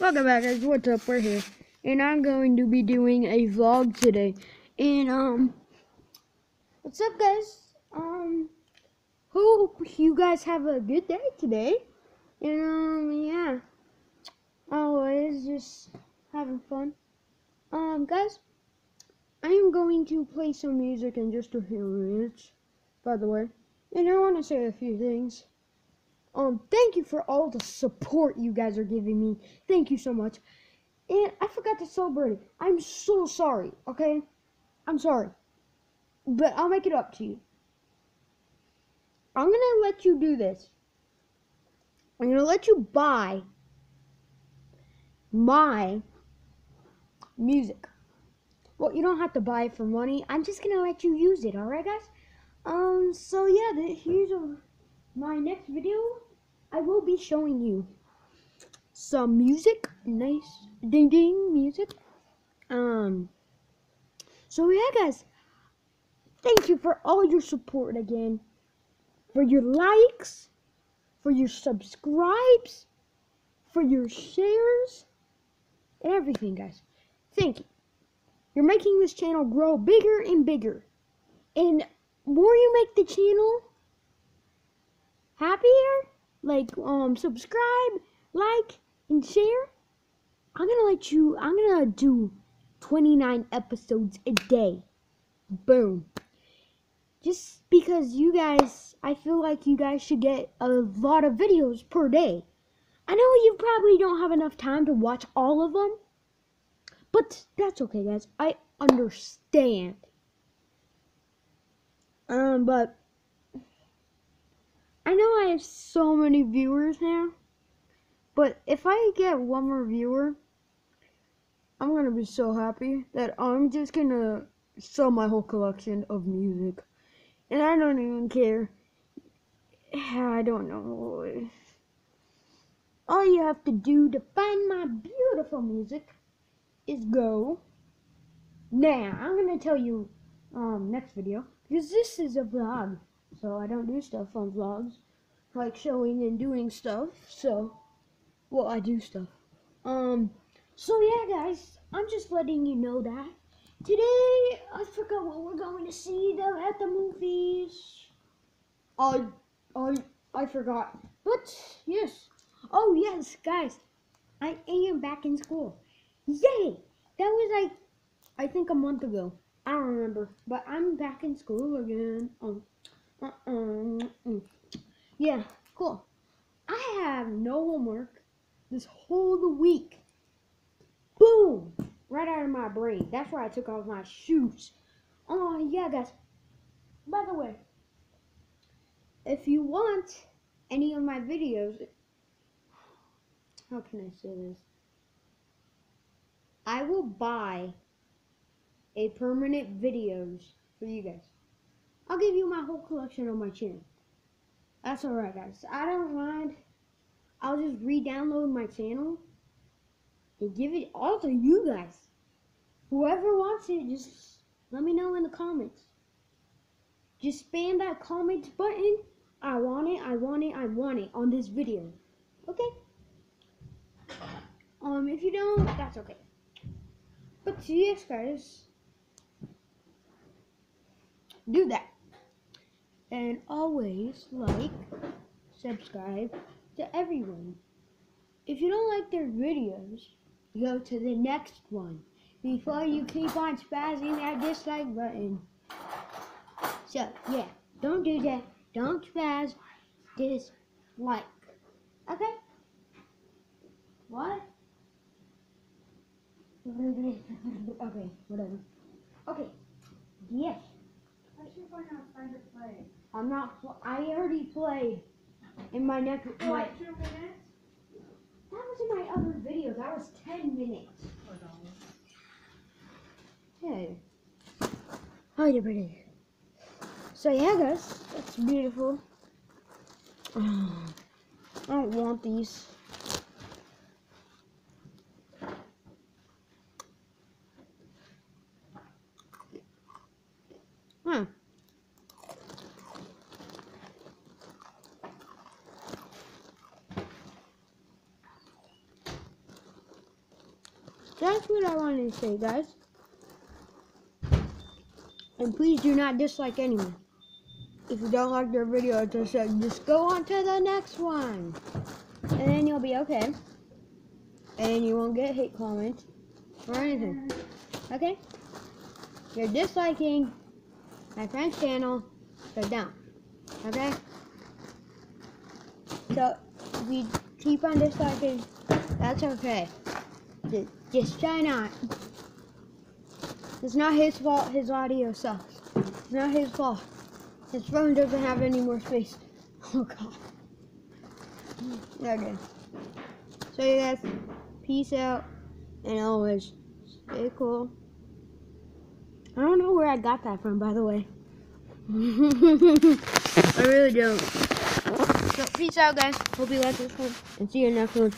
Welcome back guys, what's up, we're here. And I'm going to be doing a vlog today. And um what's up guys? Um hope you guys have a good day today. And um yeah. Always just having fun. Um guys, I am going to play some music in just a few minutes, by the way. And I want to say a few things. Um, thank you for all the support you guys are giving me. Thank you so much. And I forgot to celebrate. I'm so sorry, okay? I'm sorry. But I'll make it up to you. I'm gonna let you do this. I'm gonna let you buy my music. Well, you don't have to buy it for money. I'm just gonna let you use it, alright, guys? Um, so yeah, the, here's a my next video, I will be showing you some music, nice ding ding music. Um, so yeah, guys, thank you for all your support again, for your likes, for your subscribes, for your shares, everything, guys. Thank you. You're making this channel grow bigger and bigger. And more you make the channel, happier, like um subscribe, like, and share, I'm gonna let you I'm gonna do 29 episodes a day. Boom. Just because you guys I feel like you guys should get a lot of videos per day. I know you probably don't have enough time to watch all of them. But that's okay guys. I understand. Um but I know I have so many viewers now, but if I get one more viewer, I'm gonna be so happy that I'm just gonna sell my whole collection of music. And I don't even care. I don't know. All you have to do to find my beautiful music is go. Now, I'm gonna tell you um, next video, because this is a vlog. So I don't do stuff on vlogs, like showing and doing stuff. So, well, I do stuff. Um, so yeah, guys, I'm just letting you know that today I forgot what we're going to see though at the movies. I, I, I forgot. But yes. Oh yes, guys, I am back in school. Yay! That was like, I think a month ago. I don't remember, but I'm back in school again. Um. Uh-uh. Yeah, cool. I have no homework this whole week. Boom! Right out of my brain. That's why I took off my shoes. Oh, yeah, guys. By the way, if you want any of my videos, how can I say this? I will buy a permanent videos for you guys. I'll give you my whole collection on my channel. That's alright, guys. I don't mind. I'll just re-download my channel and give it all to you guys. Whoever wants it, just let me know in the comments. Just spam that comments button. I want it, I want it, I want it on this video. Okay? Um, if you don't, that's okay. But yes, guys, do that and always like, subscribe to everyone. If you don't like their videos, go to the next one before you keep on spazzing that dislike button. So, yeah, don't do that. Don't spaz dislike. Okay? What? okay, whatever. Okay, yes. I'm not. I already played in my next. My, two minutes? that was in my other video. That was ten minutes. Hey. Hi, everybody. So yeah, guys, that's beautiful. I don't want these. That's what I wanted to say, guys. And please do not dislike anyone. If you don't like their video, just just go on to the next one, and then you'll be okay. And you won't get hate comments or anything. Okay? You're disliking my friend's channel, so don't. Okay? So if you keep on disliking, that's okay. Just, just try not. It's not his fault his audio sucks. It's not his fault. His phone doesn't have any more space. Oh god. Okay. So you guys, peace out and always stay cool. I don't know where I got that from by the way. I really don't. So peace out guys. Hope you like this one and see you next one.